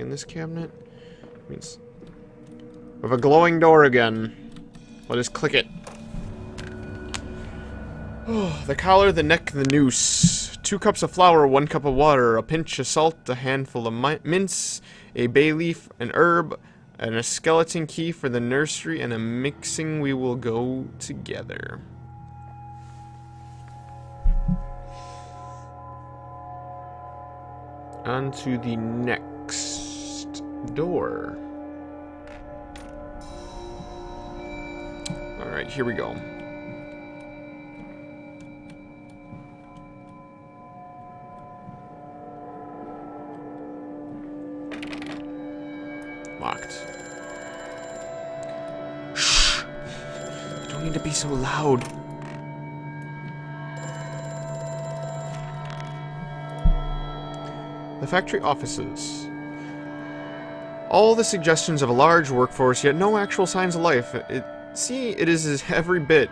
in this cabinet? Means with a glowing door again. Let us click it. Oh, the collar, the neck, the noose. Two cups of flour, one cup of water, a pinch of salt, a handful of mi mince, a bay leaf, an herb, and a skeleton key for the nursery, and a mixing we will go together. On to the next door. Alright, here we go. Locked. Shh! Don't need to be so loud. The factory offices. All the suggestions of a large workforce, yet no actual signs of life. It, see, it is every bit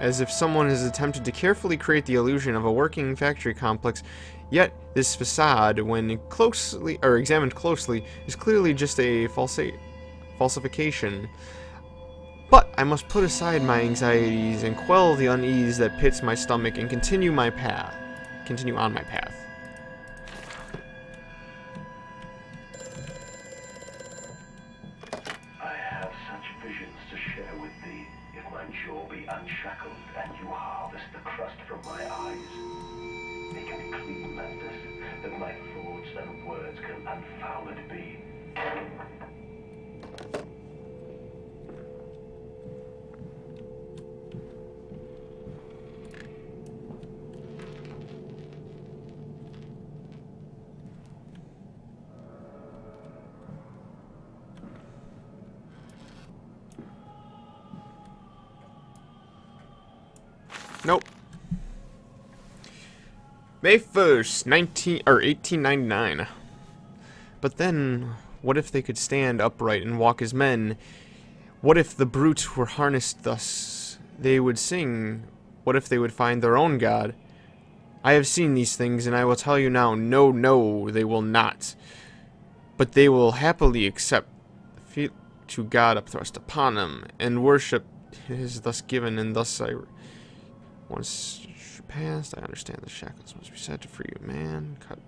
as if someone has attempted to carefully create the illusion of a working factory complex, yet this facade, when closely or examined closely, is clearly just a falsi falsification. But I must put aside my anxieties and quell the unease that pits my stomach and continue my path. Continue on my path. Nope. May 1st, 19 or 1899. But then what if they could stand upright and walk as men? What if the brutes were harnessed thus? They would sing. What if they would find their own god? I have seen these things, and I will tell you now, no, no, they will not. But they will happily accept the feet to God upthrust upon them, and worship is thus given, and thus I once passed, I understand the shackles must be set to free you, man. Cut.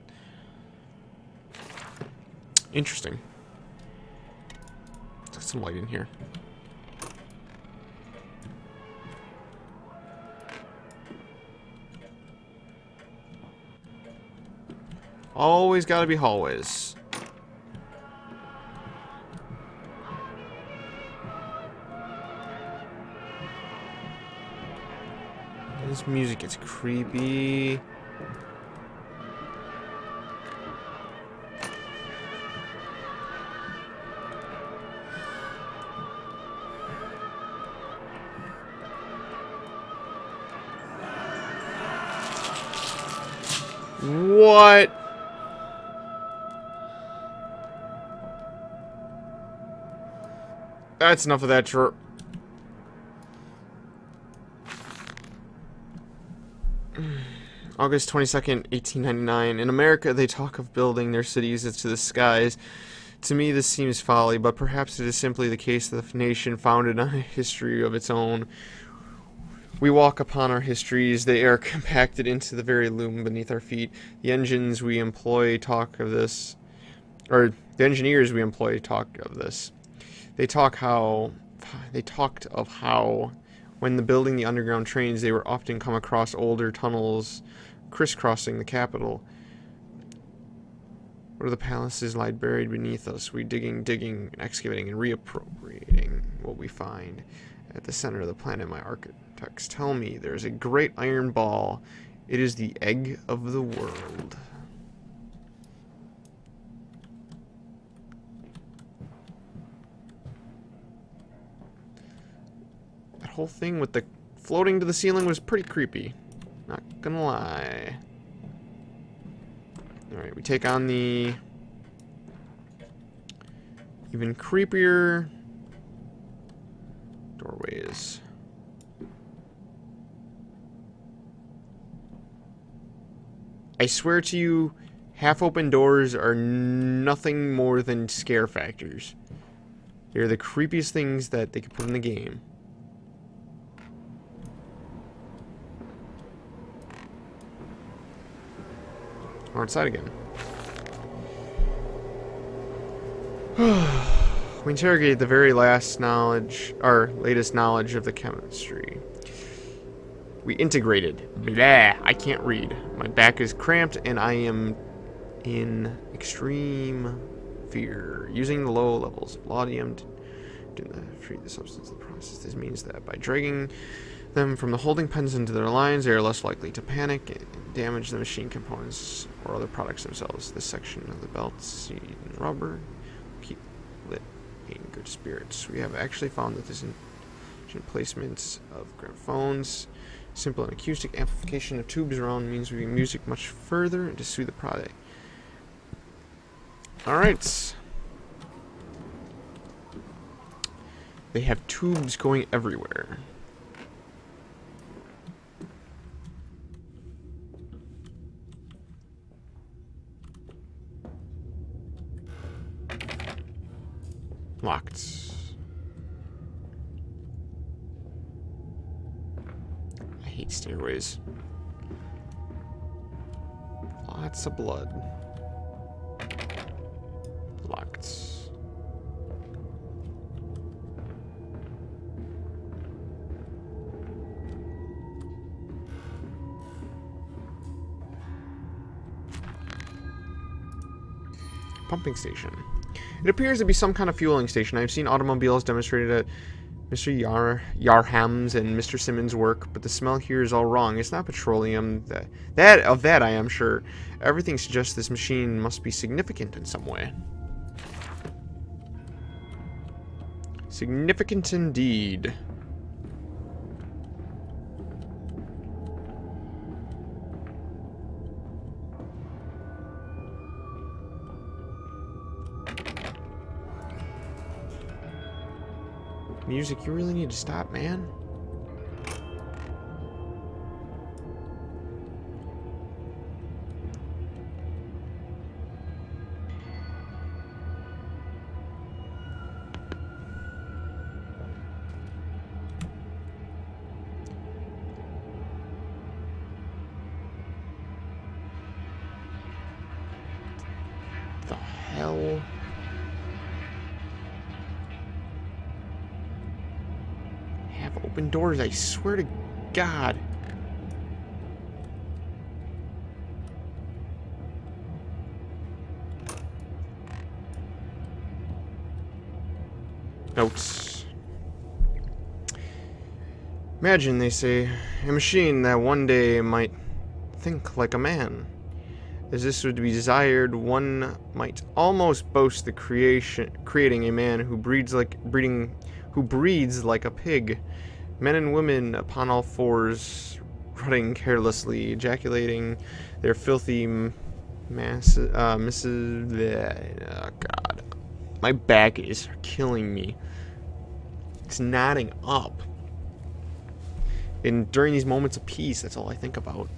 Interesting. Let's get some light in here. Always gotta be hallways. Music gets creepy. What? That's enough of that chirp. August 22nd, 1899. In America, they talk of building their cities into the skies. To me, this seems folly, but perhaps it is simply the case of a nation founded on a history of its own. We walk upon our histories, they are compacted into the very loom beneath our feet. The engines we employ talk of this, or the engineers we employ talk of this. They talk how, they talked of how, when the building the underground trains, they were often come across older tunnels crisscrossing the capital. Where the palaces lie buried beneath us, we digging, digging, excavating, and reappropriating what we find. At the center of the planet, my architects tell me there is a great iron ball. It is the egg of the world. That whole thing with the floating to the ceiling was pretty creepy. Not gonna lie. Alright, we take on the even creepier doorways. I swear to you, Half open doors are nothing more than scare factors. They're the creepiest things that they could put in the game. We're again. we interrogated the very last knowledge, our latest knowledge of the chemistry. We integrated. Blah, I can't read. My back is cramped and I am in extreme fear. Using the low levels of laudanum to, to treat the substance of the process. This means that by dragging them from the holding pens into their lines, they are less likely to panic and damage the machine components or other products themselves. This section of the belt, and rubber, keep lit in good spirits. We have actually found that this placements of gramophones, simple and acoustic amplification of tubes around means we music much further and to the product. Alright. They have tubes going everywhere. Locked. I Lots of blood. Locked. Pumping station. It appears to be some kind of fueling station. I've seen automobiles demonstrated at Mr. Yar Yarham's and Mr. Simmons' work, but the smell here is all wrong. It's not petroleum. That, that of that I am sure. Everything suggests this machine must be significant in some way. Significant indeed. Music, you really need to stop, man. The hell? Open doors, I swear to God. Notes. Imagine, they say, a machine that one day might think like a man. As this would be desired, one might almost boast the creation creating a man who breeds like breeding who breeds like a pig. Men and women upon all fours, running carelessly, ejaculating their filthy mass uh Mrs. Oh god. My back is killing me. It's knotting up. And during these moments of peace, that's all I think about.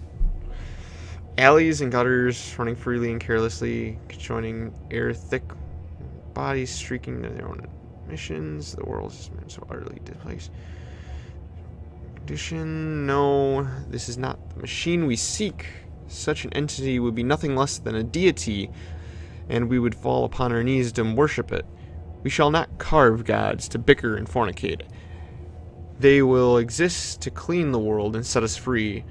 Alleys and gutters running freely and carelessly, joining air thick bodies streaking their own missions. The world been so utterly displaced. Condition, no, this is not the machine we seek. Such an entity would be nothing less than a deity, and we would fall upon our knees to worship it. We shall not carve gods to bicker and fornicate. They will exist to clean the world and set us free.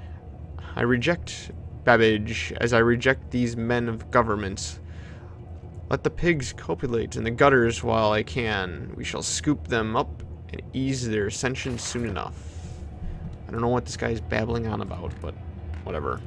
I reject Babbage as I reject these men of government. Let the pigs copulate in the gutters while I can. We shall scoop them up and ease their ascension soon enough. I don't know what this guy's babbling on about, but whatever.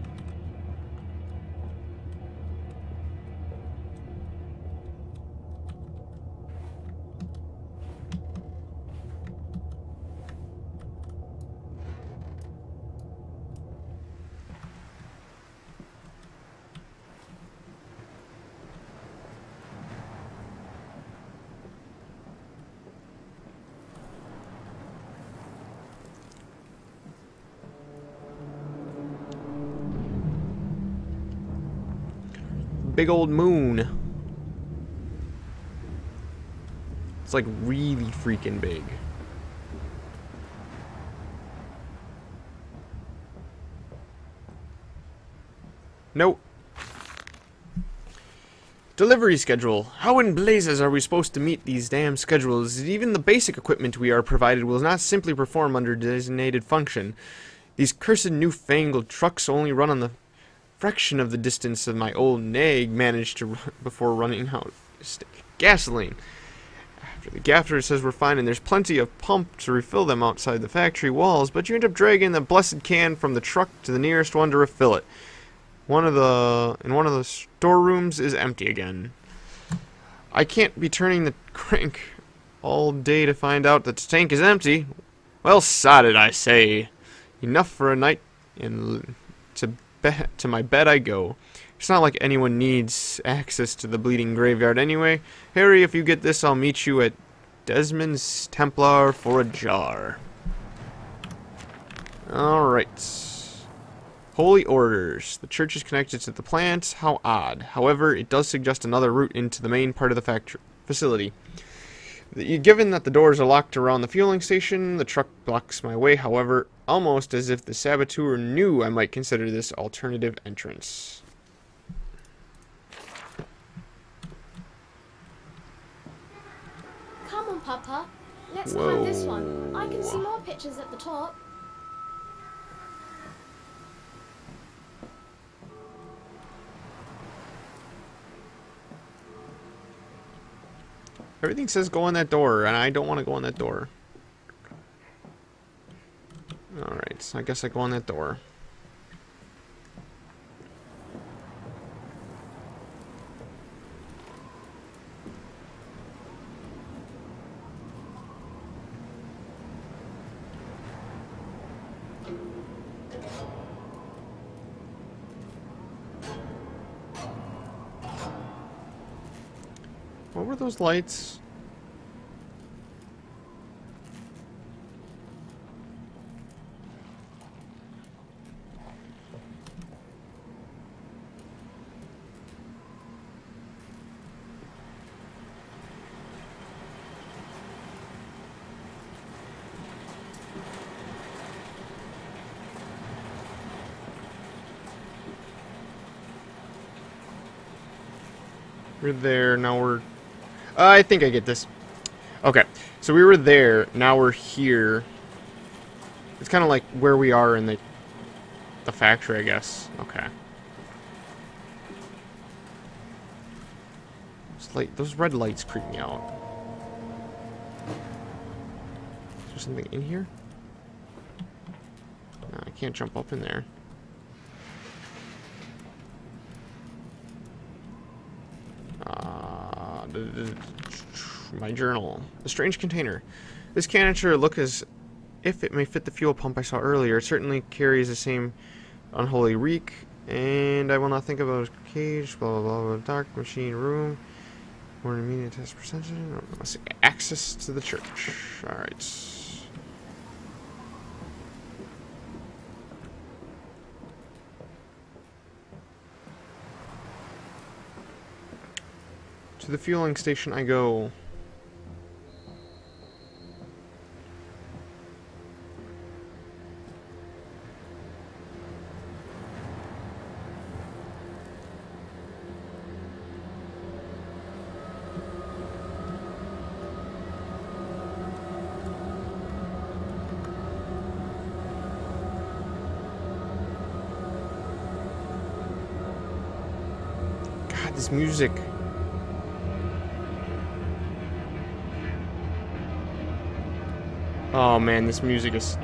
Big old moon. It's like really freaking big. Nope. Delivery schedule. How in blazes are we supposed to meet these damn schedules? Even the basic equipment we are provided will not simply perform under designated function. These cursed newfangled trucks only run on the fraction of the distance of my old nag managed to run before running out of gasoline. After the gaffer says we're fine and there's plenty of pump to refill them outside the factory walls, but you end up dragging the blessed can from the truck to the nearest one to refill it. One of the in one of the storerooms is empty again. I can't be turning the crank all day to find out that the tank is empty. Well, sod it, I say. Enough for a night, and to my bed I go. It's not like anyone needs access to the bleeding graveyard anyway. Harry, if you get this, I'll meet you at Desmond's Templar for a jar. Alright. Holy Orders. The church is connected to the plant. How odd. However, it does suggest another route into the main part of the factory facility. Given that the doors are locked around the fueling station, the truck blocks my way, however, almost as if the saboteur knew I might consider this alternative entrance. Come on, Papa. Let's climb this one. I can see more pictures at the top. Everything says go in that door, and I don't want to go in that door. Alright, so I guess I go in that door. What were those lights? We're there, now we're... Uh, I think I get this. Okay, so we were there, now we're here. It's kind of like where we are in the the factory, I guess. Okay. Those, those red lights creep me out. Is there something in here? No, I can't jump up in there. Uh, the- the- Uh, my journal. A strange container. This canister look as if it may fit the fuel pump I saw earlier. It certainly carries the same unholy reek, and I will not think about a cage, blah blah blah, blah dark machine room. More immediate test percentage. Access to the church. Alright. To the fueling station I go. God, this music. Oh man, this music is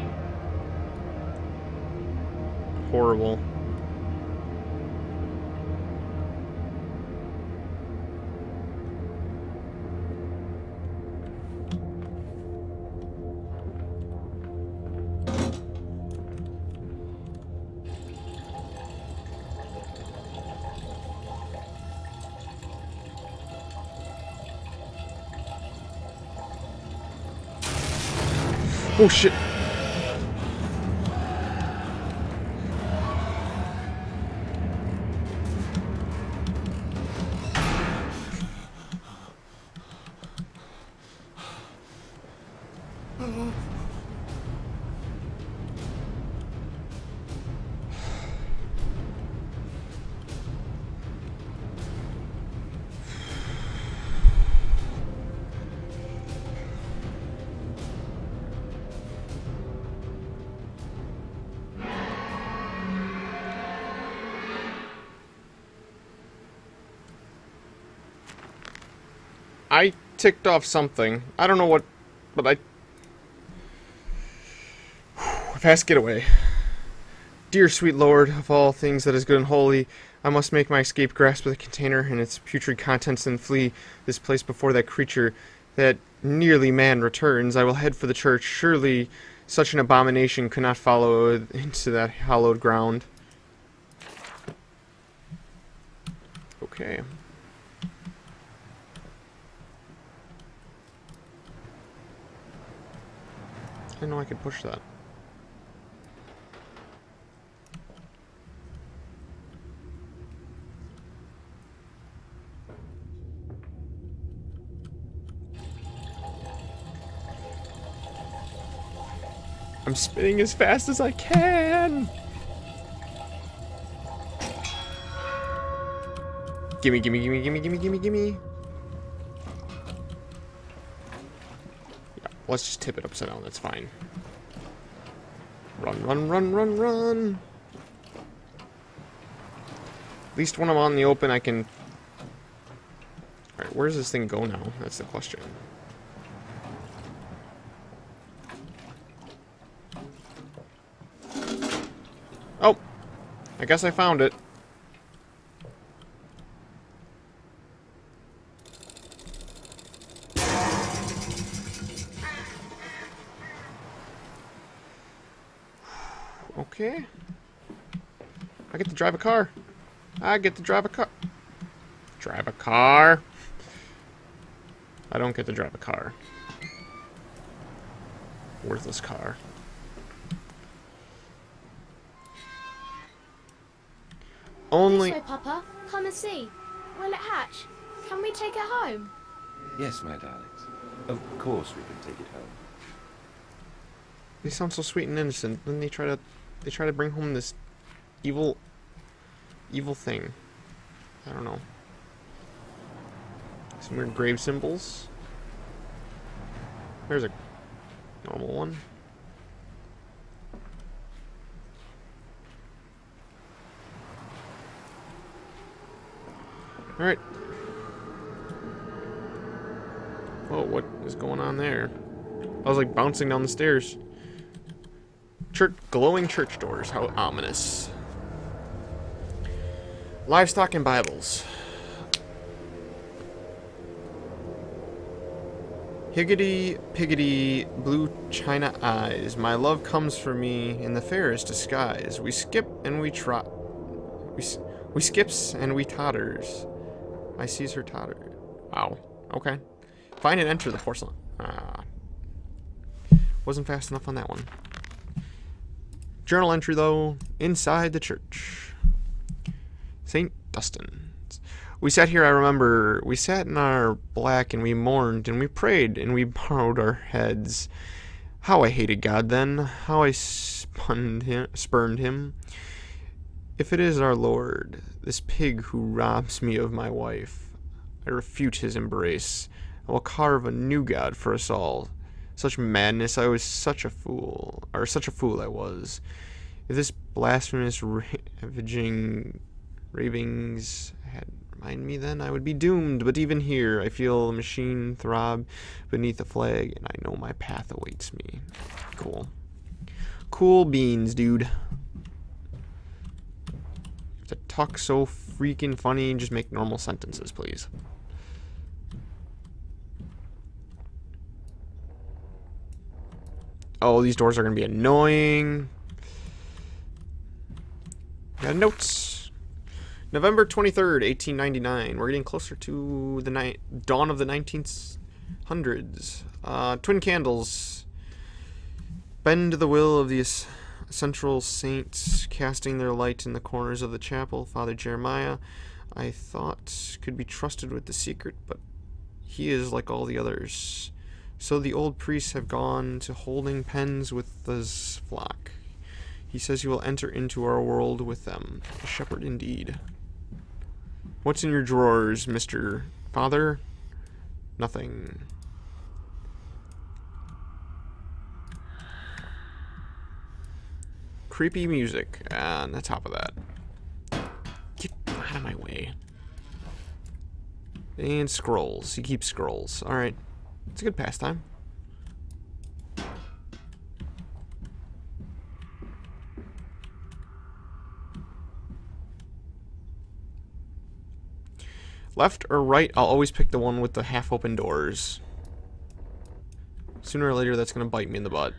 horrible. Oh shit. I ticked off something. I don't know what, but I. Fast getaway. Dear sweet Lord of all things that is good and holy, I must make my escape, grasp the container and its putrid contents, and flee this place before that creature, that nearly man returns. I will head for the church. Surely such an abomination could not follow into that hallowed ground. Okay. I didn't know I could push that. I'm spinning as fast as I can. Gimme, gimme, gimme, gimme, gimme, gimme, gimme. Let's just tip it upside down. That's fine. Run, run, run, run, run. At least when I'm on the open, I can... Alright, where does this thing go now? That's the question. Oh! I guess I found it. Okay. I get to drive a car. I get to drive a car. Drive a car. I don't get to drive a car. Worthless car. Only. This way, Papa. Come and see. Will it hatch? Can we take it home? Yes, my darlings. Of course we can take it home. They sound so sweet and innocent. Then they try to, they try to bring home this evil, evil thing. I don't know. Some weird grave symbols. There's a normal one. Alright. Whoa, what is going on there? I was like bouncing down the stairs. Church, glowing church doors. How ominous. Livestock and Bibles. Higgity, piggity, blue china eyes. My love comes for me in the fairest disguise. We skip and we trot. We, we skips and we totters. I sees her totter. Wow. Okay. Find and enter the porcelain. Ah. Wasn't fast enough on that one. Journal entry, though, inside the church. St. Dustin. We sat here, I remember, we sat in our black and we mourned and we prayed and we bowed our heads. How I hated God then, how I spurned him, spurned him. If it is our Lord, this pig who robs me of my wife, I refute his embrace. I will carve a new God for us all. Such madness, I was such a fool, or such a fool I was. If this blasphemous ravaging ravings had remind me then I would be doomed, but even here I feel a machine throb beneath the flag, and I know my path awaits me. Cool. Cool beans, dude. To talk so freaking funny, and just make normal sentences, please. Oh, these doors are going to be annoying. Got notes. November 23rd, 1899. We're getting closer to the dawn of the 1900s. Uh, twin candles. Bend the will of the central saints, casting their light in the corners of the chapel. Father Jeremiah, I thought, could be trusted with the secret, but he is like all the others. So the old priests have gone to holding pens with the flock. He says he will enter into our world with them. A shepherd indeed. What's in your drawers, Mr. Father? Nothing. Creepy music on the top of that. Get out of my way. And scrolls. He keeps scrolls. Alright. It's a good pastime. Left or right, I'll always pick the one with the half-open doors. Sooner or later, that's going to bite me in the butt.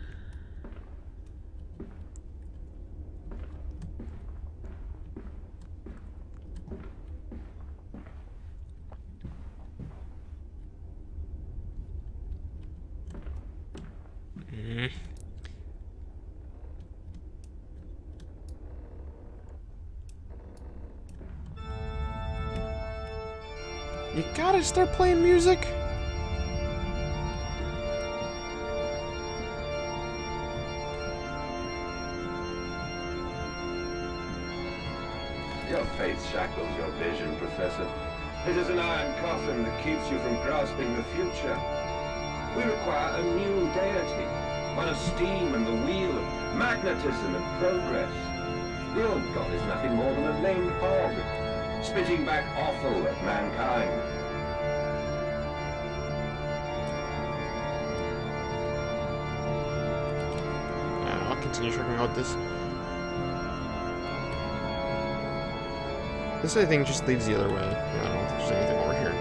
You gotta start playing music. Your faith shackles your vision, Professor. It is an iron coffin that keeps you from grasping the future. We require a new deity, one of steam and the wheel, of magnetism and progress. The old god is nothing more than a named hog, spitting back offal at mankind. Uh, I'll continue talking about this. This, I think, just leads the other way. I don't think there's anything over here.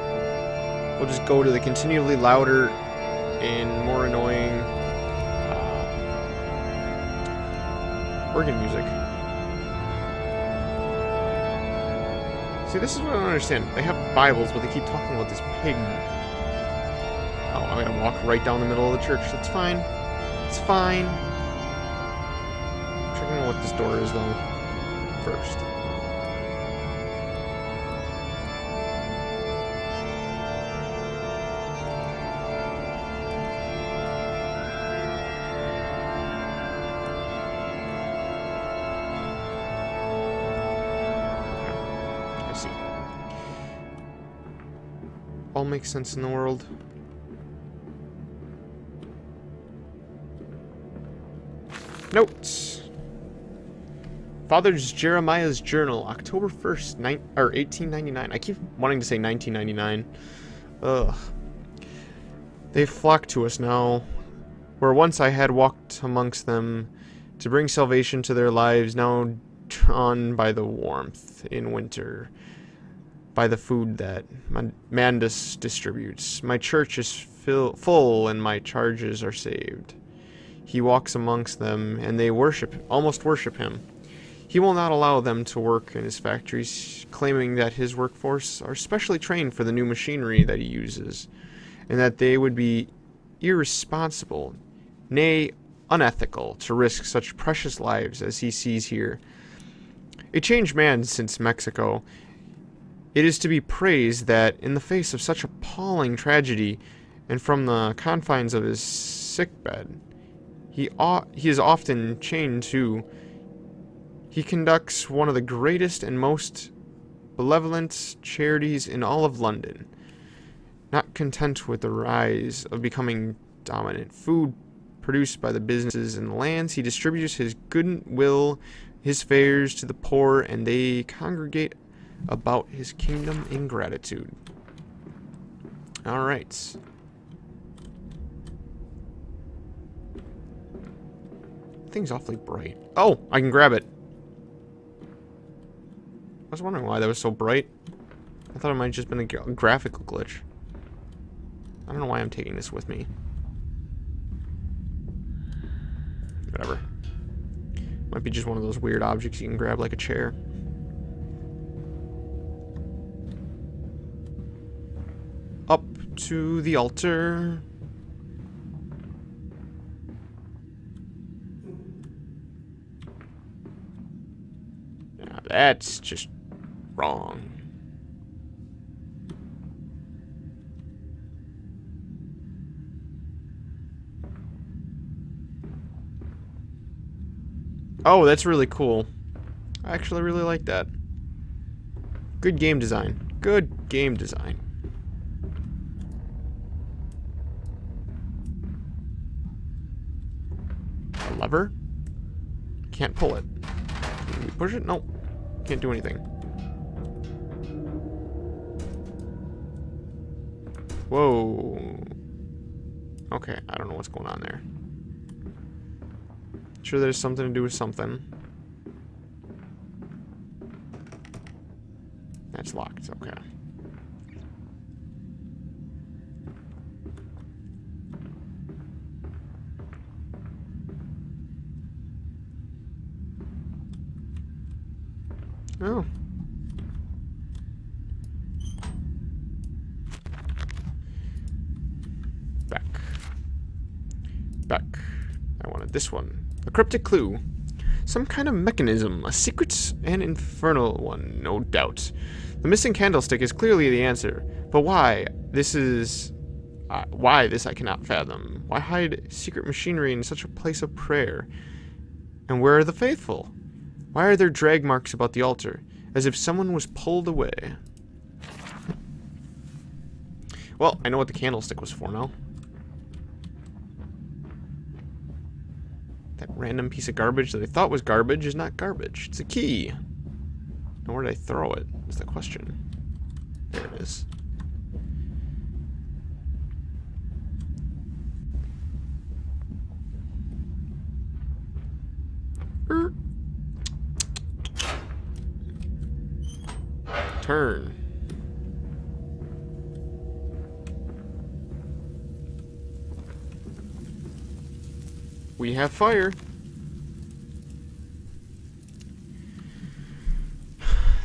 We'll just go to the continually louder and more annoying uh, organ music. See, this is what I don't understand. They have Bibles, but they keep talking about this pig. Oh, I'm gonna walk right down the middle of the church. That's fine. It's fine. I'm checking out what this door is, though, first. Sense in the world. Notes. Father's Jeremiah's Journal, October 1st, nine, or 1899. I keep wanting to say 1999. Ugh. They flock to us now, where once I had walked amongst them to bring salvation to their lives, now drawn by the warmth in winter, by the food that Mandus distributes. My church is fill- full, and my charges are saved. He walks amongst them, and they worship, almost worship him. He will not allow them to work in his factories, claiming that his workforce are specially trained for the new machinery that he uses, and that they would be irresponsible, nay, unethical, to risk such precious lives as he sees here. A changed man since Mexico. It is to be praised that, in the face of such appalling tragedy, and from the confines of his sickbed, he, he is often chained to. He conducts one of the greatest and most benevolent charities in all of London. Not content with the rise of becoming dominant food produced by the businesses and lands, he distributes his goodwill, his fares to the poor, and they congregate about his kingdom in gratitude. All right. Thing's awfully bright. Oh, I can grab it. I was wondering why that was so bright. I thought it might have just been a graphical glitch. I don't know why I'm taking this with me. Whatever. Might be just one of those weird objects you can grab like a chair. to the altar. Now that's just wrong. Oh, that's really cool. I actually really like that. Good game design. Good game design. Can't pull it. Can we push it? Nope. Can't do anything. Whoa. Okay, I don't know what's going on there. Sure there's something to do with something. That's locked, okay. Oh. Back. Back. I wanted this one. A cryptic clue. Some kind of mechanism. A secret and infernal one, no doubt. The missing candlestick is clearly the answer. But why? This is... Uh, why this I cannot fathom. Why hide secret machinery in such a place of prayer? And where are the faithful? Why are there drag marks about the altar? As if someone was pulled away. Well, I know what the candlestick was for now. That random piece of garbage that I thought was garbage is not garbage. It's a key. Now where did I throw it? Is the question. There it is. Er. Turn. We have fire.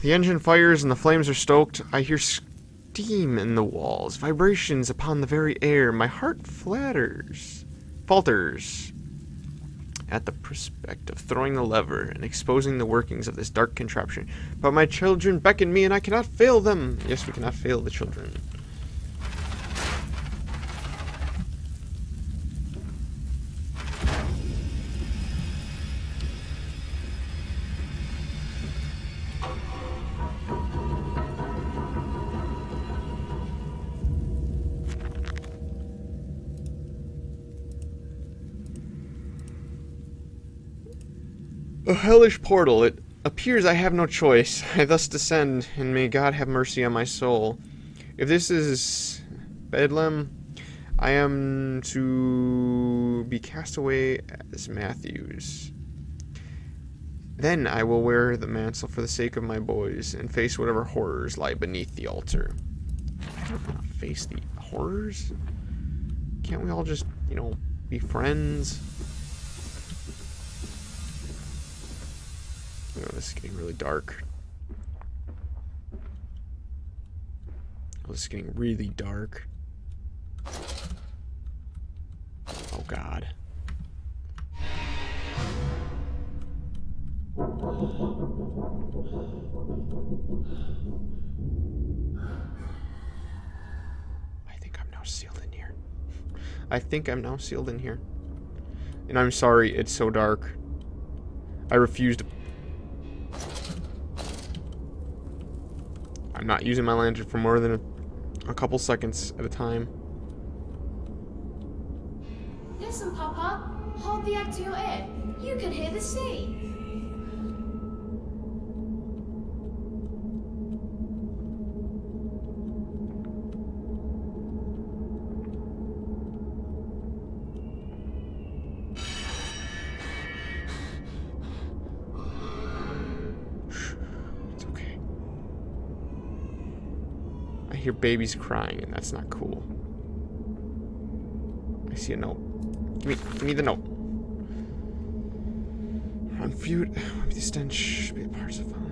The engine fires and the flames are stoked. I hear steam in the walls, vibrations upon the very air. My heart flatters, falters at the prospect of throwing the lever and exposing the workings of this dark contraption. But my children beckon me, and I cannot fail them. Yes, we cannot fail the children. A hellish portal. It appears I have no choice. I thus descend, and may God have mercy on my soul. If this is Bedlam, I am to be cast away as Matthews. Then I will wear the mantle for the sake of my boys and face whatever horrors lie beneath the altar. Face the horrors. Can't we all just, you know, be friends? This is getting really dark. Oh, this is getting really dark. Oh, God. I think I'm now sealed in here. I think I'm now sealed in here. And I'm sorry, it's so dark. I refuse to I'm not using my lantern for more than a, a couple seconds at a time. Listen, Papa. Hold the egg to your ear. You can hear the sea. Babies crying, and that's not cool. I see a note. Give me, give me the note. On feud, the stench, should be parts of found.